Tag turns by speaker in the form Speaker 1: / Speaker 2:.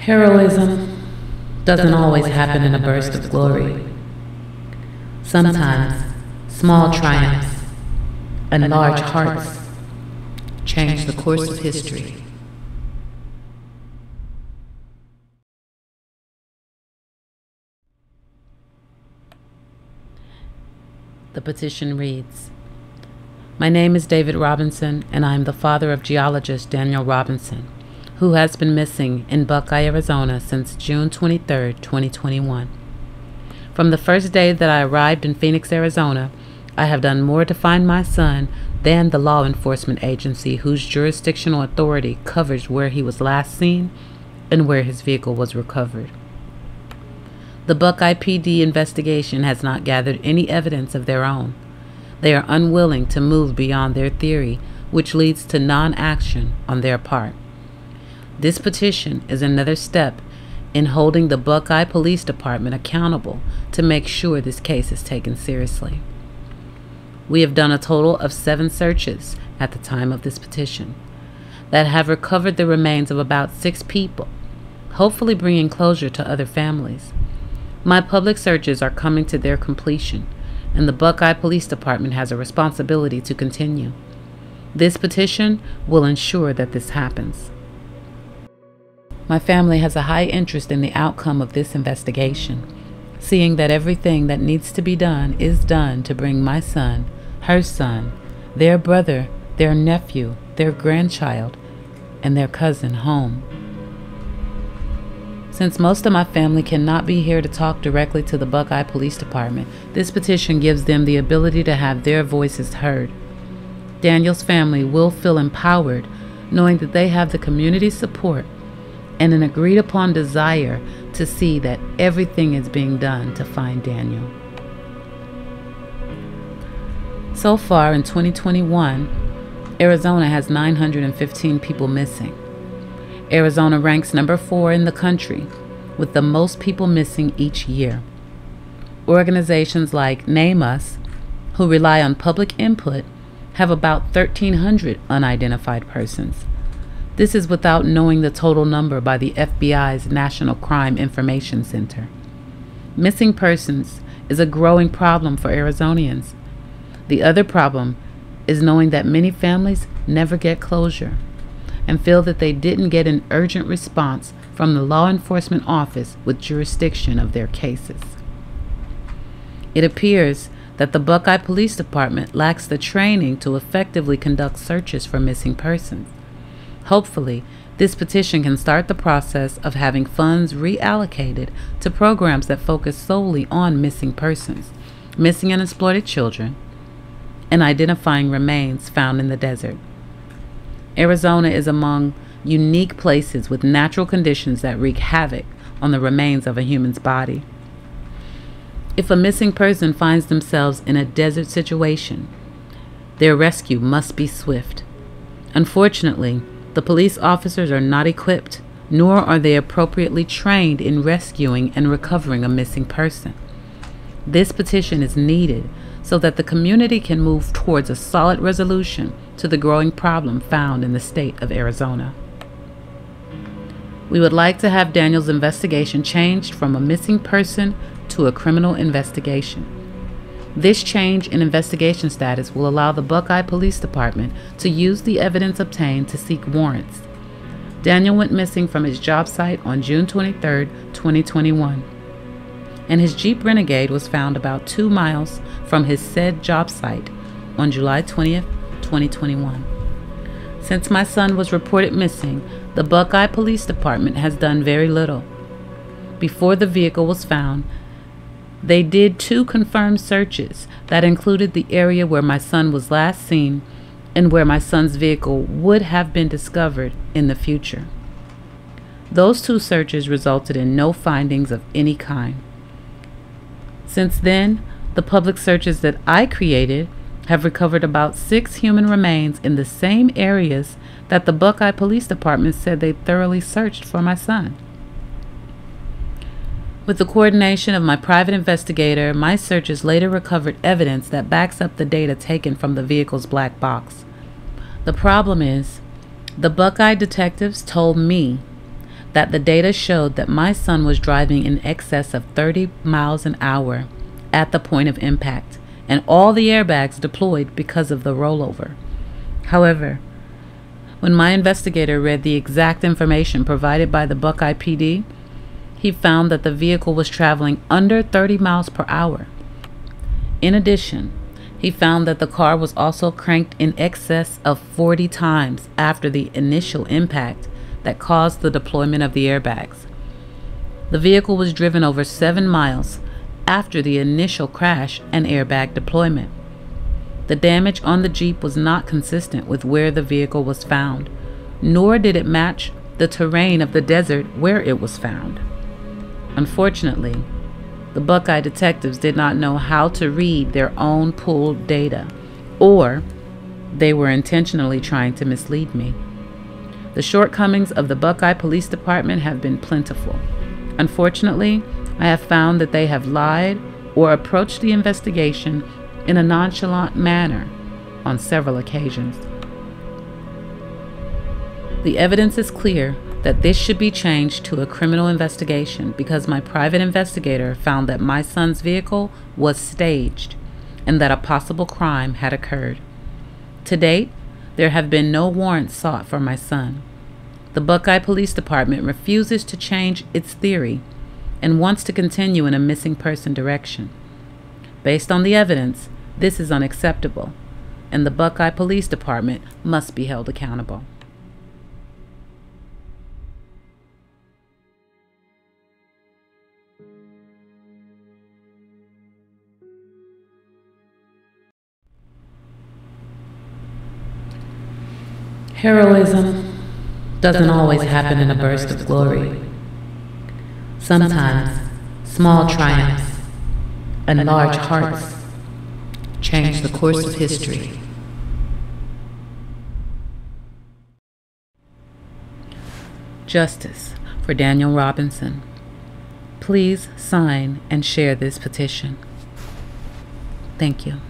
Speaker 1: Heroism doesn't always happen in a burst of glory. Sometimes small triumphs and large hearts change the course of history. The petition reads My name is David Robinson, and I am the father of geologist Daniel Robinson, who has been missing in Buckeye, Arizona since June 23, 2021. From the first day that I arrived in Phoenix, Arizona, I have done more to find my son than the law enforcement agency whose jurisdictional authority covers where he was last seen and where his vehicle was recovered. The Buckeye PD investigation has not gathered any evidence of their own. They are unwilling to move beyond their theory, which leads to non action on their part. This petition is another step in holding the Buckeye Police Department accountable to make sure this case is taken seriously. We have done a total of seven searches at the time of this petition that have recovered the remains of about six people, hopefully bringing closure to other families. My public searches are coming to their completion, and the Buckeye Police Department has a responsibility to continue. This petition will ensure that this happens. My family has a high interest in the outcome of this investigation, seeing that everything that needs to be done is done to bring my son, her son, their brother, their nephew, their grandchild, and their cousin home. Since most of my family cannot be here to talk directly to the Buckeye Police Department, this petition gives them the ability to have their voices heard. Daniel's family will feel empowered knowing that they have the community support and an agreed upon desire to see that everything is being done to find Daniel. So far in 2021, Arizona has 915 people missing. Arizona ranks number four in the country, with the most people missing each year. Organizations like NamUs, who rely on public input, have about 1,300 unidentified persons. This is without knowing the total number by the FBI's National Crime Information Center. Missing persons is a growing problem for Arizonians. The other problem is knowing that many families never get closure and feel that they didn't get an urgent response from the law enforcement office with jurisdiction of their cases. It appears that the Buckeye Police Department lacks the training to effectively conduct searches for missing persons. Hopefully, this petition can start the process of having funds reallocated to programs that focus solely on missing persons, missing and exploited children, and identifying remains found in the desert. Arizona is among unique places with natural conditions that wreak havoc on the remains of a human's body. If a missing person finds themselves in a desert situation, their rescue must be swift. Unfortunately, the police officers are not equipped, nor are they appropriately trained in rescuing and recovering a missing person. This petition is needed so that the community can move towards a solid resolution to the growing problem found in the state of Arizona. We would like to have Daniel's investigation changed from a missing person to a criminal investigation. This change in investigation status will allow the Buckeye Police Department to use the evidence obtained to seek warrants. Daniel went missing from his job site on June 23, 2021 and his Jeep Renegade was found about two miles from his said job site on July 20, 2021. Since my son was reported missing, the Buckeye Police Department has done very little. Before the vehicle was found, they did two confirmed searches that included the area where my son was last seen and where my son's vehicle would have been discovered in the future. Those two searches resulted in no findings of any kind. Since then, the public searches that I created have recovered about six human remains in the same areas that the Buckeye Police Department said they thoroughly searched for my son. With the coordination of my private investigator, my searches later recovered evidence that backs up the data taken from the vehicle's black box. The problem is, the Buckeye detectives told me that the data showed that my son was driving in excess of 30 miles an hour at the point of impact, and all the airbags deployed because of the rollover. However, when my investigator read the exact information provided by the Buckeye PD, he found that the vehicle was traveling under 30 miles per hour. In addition, he found that the car was also cranked in excess of 40 times after the initial impact that caused the deployment of the airbags. The vehicle was driven over seven miles after the initial crash and airbag deployment. The damage on the Jeep was not consistent with where the vehicle was found, nor did it match the terrain of the desert where it was found. Unfortunately, the Buckeye detectives did not know how to read their own pooled data, or they were intentionally trying to mislead me. The shortcomings of the Buckeye Police Department have been plentiful. Unfortunately, I have found that they have lied or approached the investigation in a nonchalant manner on several occasions. The evidence is clear that this should be changed to a criminal investigation because my private investigator found that my son's vehicle was staged and that a possible crime had occurred. To date, there have been no warrants sought for my son. The Buckeye Police Department refuses to change its theory and wants to continue in a missing person direction. Based on the evidence, this is unacceptable, and the Buckeye Police Department must be held accountable. Heroism doesn't always happen in a burst of glory. Sometimes, small triumphs and large hearts change the course of history. Justice for Daniel Robinson. Please sign and share this petition. Thank you.